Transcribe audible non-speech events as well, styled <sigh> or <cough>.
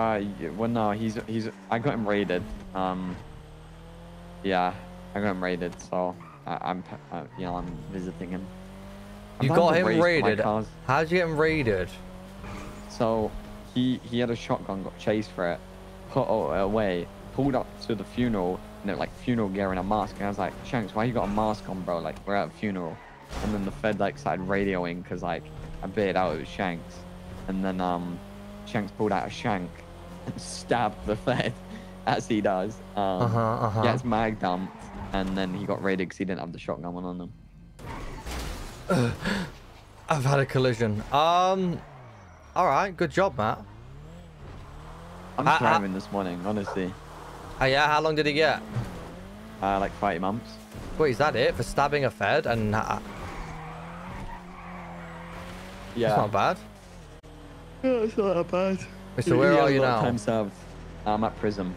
Uh, well, no, he's he's. I got him raided. Um. Yeah, I got him raided, so I, I'm uh, you know I'm visiting him. I'm You got him raided. How'd you get him raided? So he he had a shotgun, got chased for it, put it away, pulled up to the funeral, and it like funeral gear and a mask. And I was like, Shankz, why you got a mask on, bro? Like we're at a funeral. And then the Fed like started radioing because like I bailed out it was Shankz, and then um Shankz pulled out a shank and stabbed the <laughs> Fed as he does. Um, Uh huh. Uh huh. Yeah, it's mag dumped, and then he got raided because he didn't have the shotgun one on him. <sighs> I've had a collision. Um. All right. Good job, Matt. I'm I- I- this morning, honestly. Oh yeah. How long did he get? Uh, like 30 months. Wait, is that it for stabbing a Fed? And uh, Yeah. It's not bad. Yeah, it's not that bad. Wait, so where He are you a lot of now? Time served. I'm at prison.